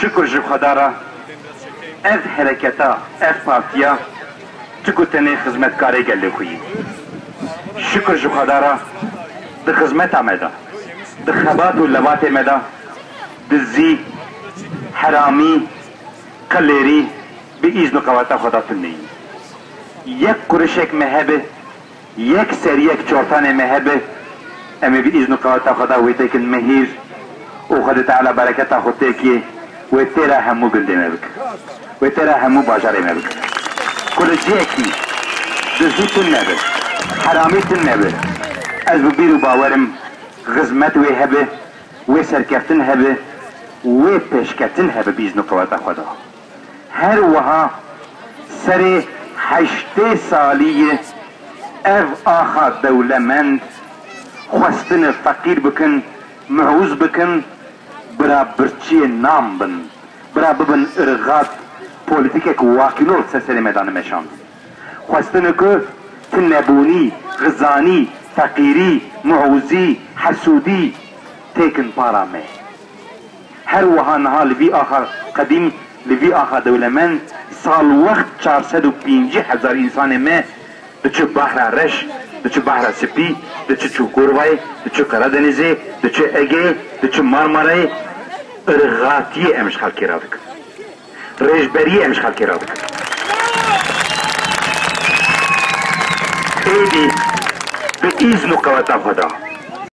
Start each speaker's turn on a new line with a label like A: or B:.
A: شکر جی خدا را اف حرکتا اف پارتیا چکو تنه خدمتکاری گلی خویی شکر جی خدا را د خدمت آمده د خبات و لوات مدا دزی حرامی قلیری به و قواتا خدا تنهی یک کرشک مهبه یک سر یک چورتان مهبه امی و قواتا خدا ویته کن مهیر أو خدا تعالی برکتا و تیرا همو گنده مبک و تیرا همو باجاره مبک کل جیکی دزی تن نبه حرامی تن نبه از ببیر و باورم غزمت وی هبه وی سرکفتن هبه وی پیشکتن هبه بیزن و قواتا خدا هر وها سر هشته سالیه ev axa dewlemend xwestin feqîr bikin mehûz bikin bira birçiyê nam bin bira bibin irgat polîtîkek wakîlol seserê medanê meşand xwestin ku tu nebûnî gizanî feqîrî mehûzî hesûdî têkin para me her wiha niha li vî axa qedîm li vî axa dewlemend sal wext çarsed û pîncî hezar însanê me diçi bahra reş diçi bahra spî diçi çukurvay diçi Karadenizê diçi Ege diçi Marmarayê ارغاتی امش خلکی را دکن رجبری امش خلکی را دکن ایدی به ایز نقوات آفادا